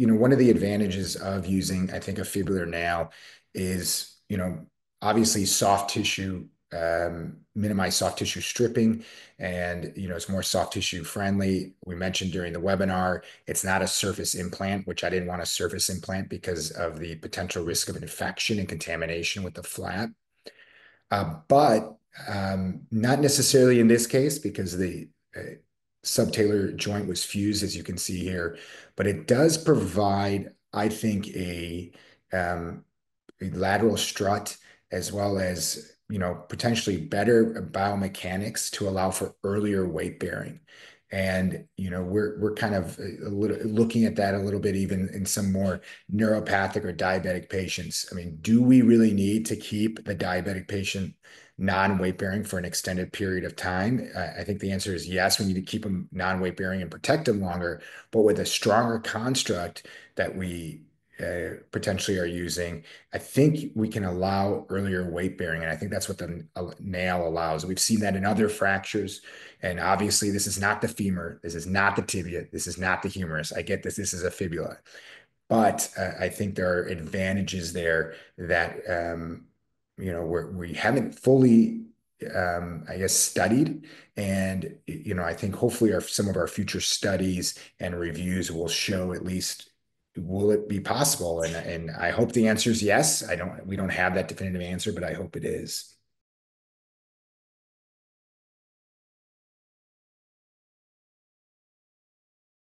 you know, one of the advantages of using, I think, a fibular nail is, you know, obviously soft tissue, um, minimize soft tissue stripping, and, you know, it's more soft tissue friendly. We mentioned during the webinar, it's not a surface implant, which I didn't want a surface implant because of the potential risk of infection and contamination with the flap. Uh, but um, not necessarily in this case because the uh, subtalar joint was fused, as you can see here. But it does provide, I think, um, a lateral strut as well as, you know, potentially better biomechanics to allow for earlier weight bearing. And, you know, we're we're kind of uh, looking at that a little bit even in some more neuropathic or diabetic patients. I mean, do we really need to keep the diabetic patient non-weight bearing for an extended period of time? I think the answer is yes. We need to keep them non-weight bearing and protect them longer. But with a stronger construct that we potentially are using, I think we can allow earlier weight bearing. And I think that's what the nail allows. We've seen that in other fractures. And obviously, this is not the femur. This is not the tibia. This is not the humerus. I get this. This is a fibula. But I think there are advantages there that, um, you know, we haven't fully, um, I guess, studied. And, you know, I think hopefully some of our future studies and reviews will show at least will it be possible. And and I hope the answer is yes. I don't. We don't have that definitive answer, but I hope it is.